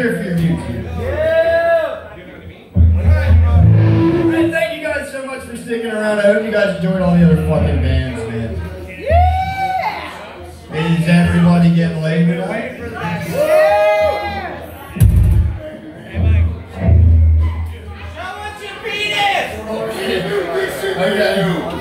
here if you're YouTube. And thank you guys so much for sticking around. I hope you guys enjoyed all the other fucking bands, man. Is everybody getting laid tonight? Okay.